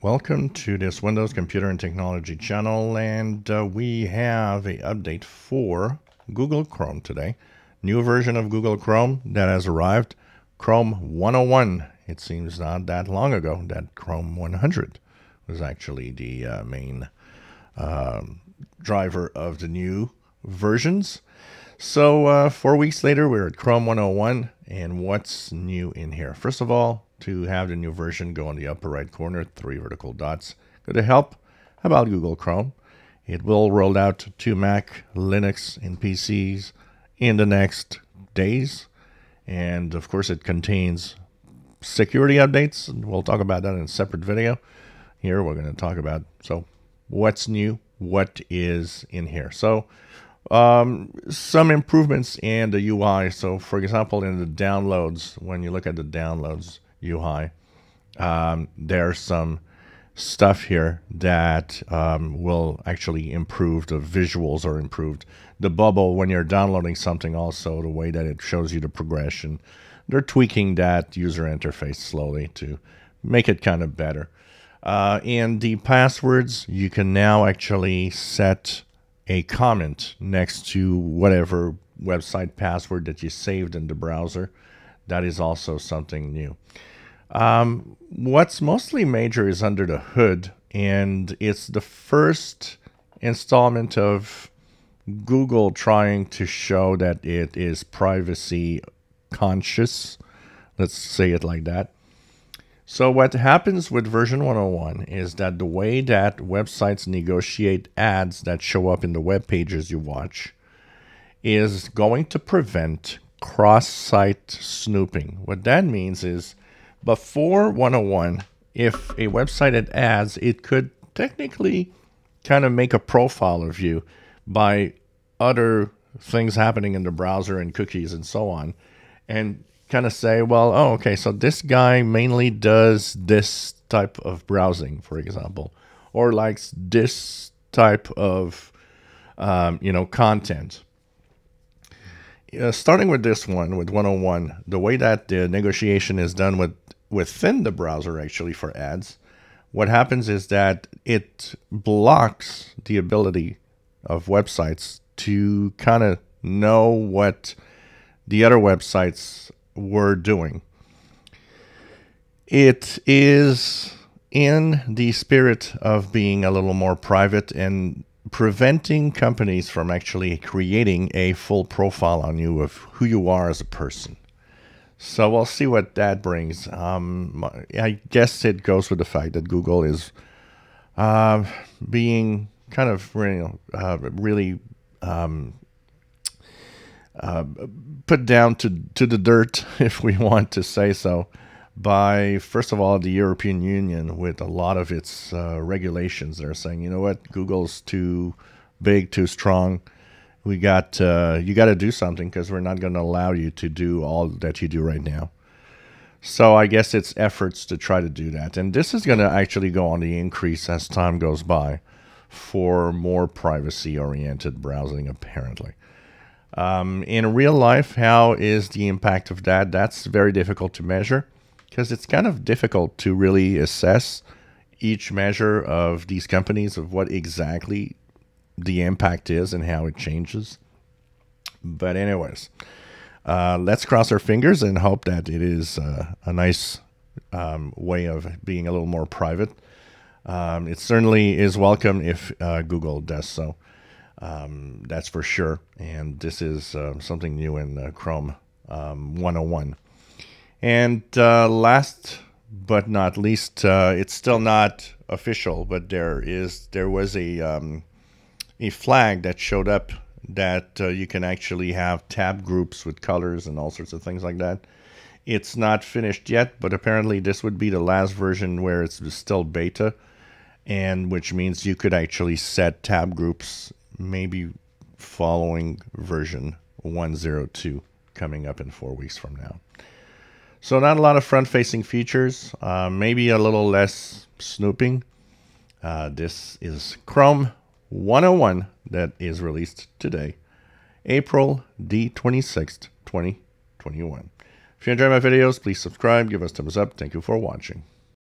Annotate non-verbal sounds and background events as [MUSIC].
Welcome to this Windows Computer and Technology channel and uh, we have a update for Google Chrome today. New version of Google Chrome that has arrived, Chrome 101. It seems not that long ago that Chrome 100 was actually the uh, main uh, driver of the new versions. So uh, four weeks later, we're at Chrome 101 and what's new in here? First of all, to have the new version go on the upper right corner, three vertical dots. Go to help about Google Chrome. It will roll out to Mac, Linux, and PCs in the next days. And of course, it contains security updates. We'll talk about that in a separate video. Here, we're going to talk about so what's new, what is in here. So, um, some improvements in the UI. So, for example, in the downloads, when you look at the downloads, UI. Um, there's some stuff here that um, will actually improve the visuals are improved. The bubble when you're downloading something also the way that it shows you the progression. They're tweaking that user interface slowly to make it kind of better. Uh, and the passwords, you can now actually set a comment next to whatever website password that you saved in the browser. That is also something new. Um, what's mostly major is Under the Hood, and it's the first installment of Google trying to show that it is privacy conscious. Let's say it like that. So, what happens with version 101 is that the way that websites negotiate ads that show up in the web pages you watch is going to prevent cross site snooping. What that means is before 101, if a website had ads, it could technically kind of make a profile of you by other things happening in the browser and cookies and so on, and kind of say, well, oh, okay, so this guy mainly does this type of browsing, for example, or likes this type of, um, you know, content. Uh, starting with this one, with 101, the way that the negotiation is done with within the browser actually for ads, what happens is that it blocks the ability of websites to kind of know what the other websites were doing. It is in the spirit of being a little more private and preventing companies from actually creating a full profile on you of who you are as a person. So we'll see what that brings. Um, I guess it goes with the fact that Google is uh, being kind of you know, uh, really um, uh, put down to, to the dirt, [LAUGHS] if we want to say so, by first of all the European Union with a lot of its uh, regulations. They're saying, you know what, Google's too big, too strong we got uh, you got to do something because we're not going to allow you to do all that you do right now. So I guess it's efforts to try to do that, and this is going to actually go on the increase as time goes by for more privacy-oriented browsing, apparently. Um, in real life, how is the impact of that? That's very difficult to measure because it's kind of difficult to really assess each measure of these companies of what exactly the impact is and how it changes. But, anyways, uh, let's cross our fingers and hope that it is uh, a nice um, way of being a little more private. Um, it certainly is welcome if uh, Google does so. Um, that's for sure. And this is uh, something new in uh, Chrome um, 101. And uh, last but not least, it's still not official, but there is there was a um, a flag that showed up that uh, you can actually have tab groups with colors and all sorts of things like that. It's not finished yet, but apparently this would be the last version where it's still beta, and which means you could actually set tab groups maybe following version 102 coming up in four weeks from now. So not a lot of front-facing features, uh, maybe a little less snooping. Uh, this is Chrome 101 that is released today, April the 26th, 2021. If you enjoy my videos, please subscribe, give us thumbs up. Thank you for watching.